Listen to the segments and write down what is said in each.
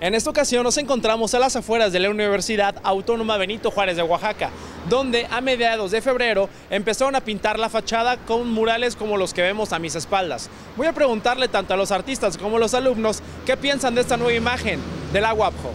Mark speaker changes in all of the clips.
Speaker 1: En esta ocasión nos encontramos a las afueras de la Universidad Autónoma Benito Juárez de Oaxaca, donde a mediados de febrero empezaron a pintar la fachada con murales como los que vemos a mis espaldas. Voy a preguntarle tanto a los artistas como a los alumnos qué piensan de esta nueva imagen de la UAPJO.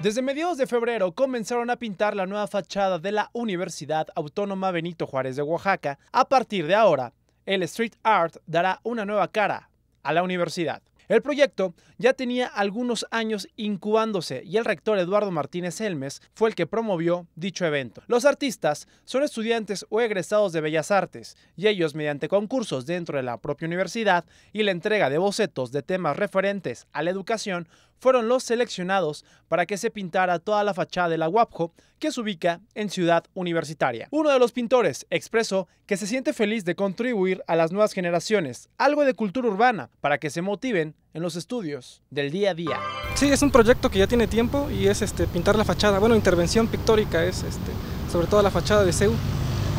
Speaker 1: Desde mediados de febrero comenzaron a pintar la nueva fachada de la Universidad Autónoma Benito Juárez de Oaxaca. A partir de ahora, el street art dará una nueva cara a la universidad. El proyecto ya tenía algunos años incubándose y el rector Eduardo Martínez Helmes fue el que promovió dicho evento. Los artistas son estudiantes o egresados de Bellas Artes y ellos mediante concursos dentro de la propia universidad y la entrega de bocetos de temas referentes a la educación fueron los seleccionados para que se pintara toda la fachada de la UAPJO que se ubica en Ciudad Universitaria. Uno de los pintores expresó que se siente feliz de contribuir a las nuevas generaciones, algo de cultura urbana, para que se motiven en los estudios del día a día.
Speaker 2: Sí, es un proyecto que ya tiene tiempo y es este, pintar la fachada. Bueno, intervención pictórica es este, sobre todo la fachada de CEU.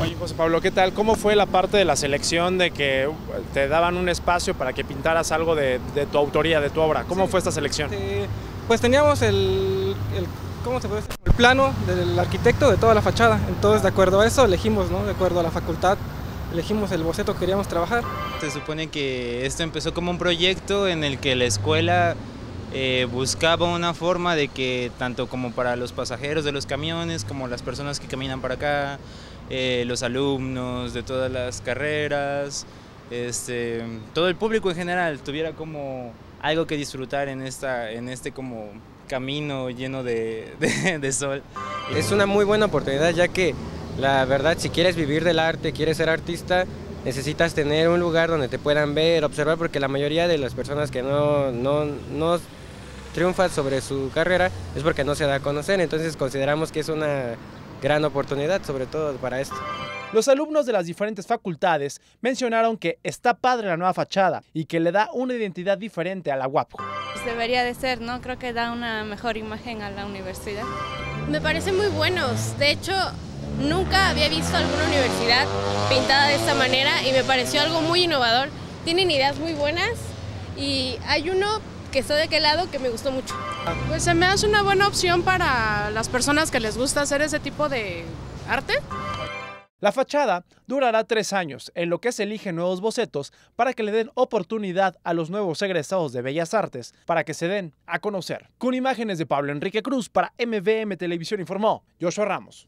Speaker 1: Oye, José Pablo, ¿qué tal? ¿Cómo fue la parte de la selección de que uh, te daban un espacio para que pintaras algo de, de tu autoría, de tu obra? ¿Cómo
Speaker 2: Sí,
Speaker 1: fue esta selección?
Speaker 2: este, pues teníamos el, el- ¿cómo se puede decir? el plano del arquitecto de toda la fachada. Entonces, de acuerdo a eso, elegimos, ¿no? De acuerdo a la facultad, elegimos el boceto que queríamos trabajar.
Speaker 3: Se supone que esto empezó como un proyecto en el que la escuela eh, buscaba una forma de que tanto como para los pasajeros de los camiones, como las personas que caminan para acá, eh, los alumnos de todas las carreras, este, todo el público en general tuviera como algo que disfrutar en, esta, en este como camino lleno de, sol.
Speaker 4: Es una muy buena oportunidad ya que la verdad si quieres vivir del arte, quieres ser artista, necesitas tener un lugar donde te puedan ver, observar, porque la mayoría de las personas que no, no, no triunfan sobre su carrera es porque no se da a conocer, entonces consideramos que es una gran oportunidad sobre todo para esto.
Speaker 1: Los alumnos de las diferentes facultades mencionaron que está padre la nueva fachada y que le da una identidad diferente a la UAPJO.
Speaker 5: Pues debería de ser, ¿no? Creo que da una mejor imagen a la universidad.
Speaker 6: Me parecen muy buenos. De hecho, nunca había visto alguna universidad pintada de esta manera y me pareció algo muy innovador. Tienen ideas muy buenas y hay uno que está de aquel lado que me gustó mucho.
Speaker 7: Pues se me hace una buena opción para las personas que les gusta hacer ese tipo de arte.
Speaker 1: La fachada durará tres años, en lo que se eligen nuevos bocetos para que le den oportunidad a los nuevos egresados de Bellas Artes para que se den a conocer. Con imágenes de Pablo Enrique Cruz para MVM Televisión informó Joshua Ramos.